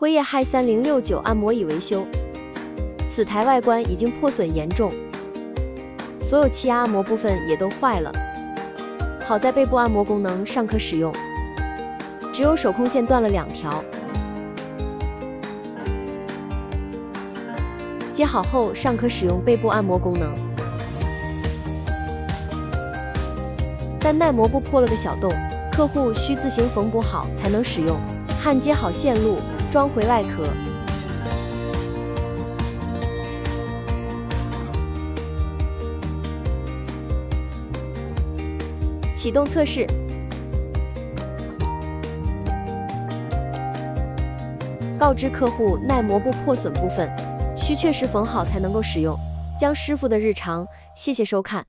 辉夜嗨三零六九按摩椅维修，此台外观已经破损严重，所有气压按摩部分也都坏了。好在背部按摩功能尚可使用，只有手控线断了两条。接好后尚可使用背部按摩功能，但耐磨布破了个小洞，客户需自行缝补好才能使用。焊接好线路。装回外壳，启动测试。告知客户耐磨部破损部分需确实缝好才能够使用。江师傅的日常，谢谢收看。